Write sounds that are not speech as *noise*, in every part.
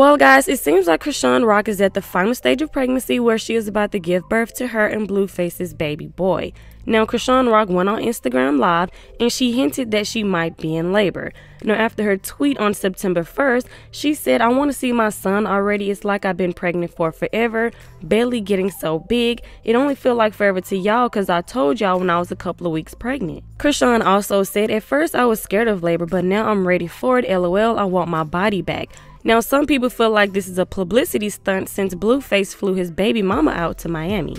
Well, guys, it seems like Chrisean Rock is at the final stage of pregnancy where she is about to give birth to her and Blueface's baby boy. Now, Chrisean Rock went on Instagram Live and she hinted that she might be in labor. Now, after her tweet on September 1st, she said, I want to see my son already. It's like I've been pregnant for forever, belly getting so big. It only feel like forever to y'all because I told y'all when I was a couple of weeks pregnant. Chrisean also said, At first I was scared of labor, but now I'm ready for it. LOL, I want my body back. Now, some people feel like this is a publicity stunt since Blueface flew his baby mama out to Miami.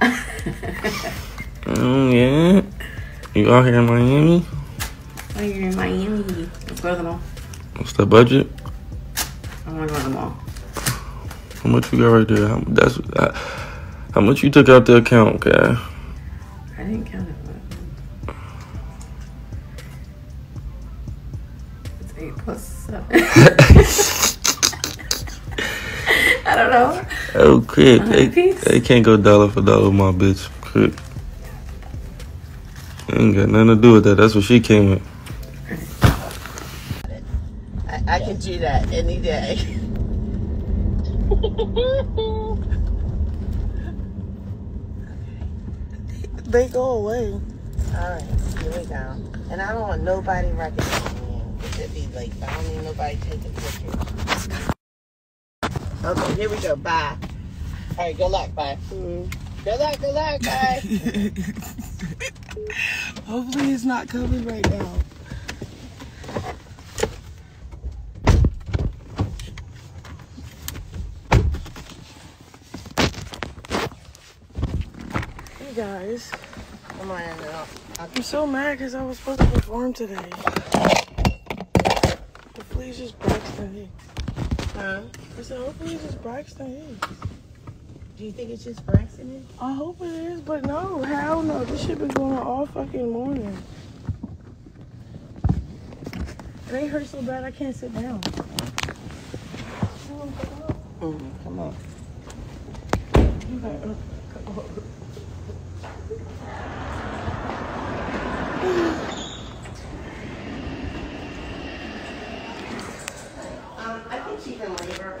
*laughs* Oh, yeah. You out here in Miami? Oh, you're in Miami. Let's go to the mall. What's the budget? I want to go to the mall. How much you got right there? How, that's uh, how much you took out the account, okay? I didn't count it, it's eight plus seven. *laughs* *laughs* I don't know. Oh, quick. They, they can't go dollar for dollar with my bitch. Quick. Ain't got nothing to do with that. That's what she came with. I, I can do that any day. *laughs* they go away. All right, here we go. And I don't want nobody recognizing me. It'd be like, I don't need nobody taking pictures. Okay, here we go. Bye. All right, good luck. Bye. Mm-hmm. Good luck. Good luck. Bye. *laughs* Hopefully, it's not coming right now. Hey guys, Come on now. I'm so mad because I was supposed to perform today. Hopefully it's just Braxton Hicks. Huh? I said, hopefully it's just Braxton Hicks. Do you think it's just Braxton? I hope it is, but no, hell no. This shit been going on all fucking morning. It ain't hurt so bad I can't sit down. Mm, come on. Um, I think she's in labor.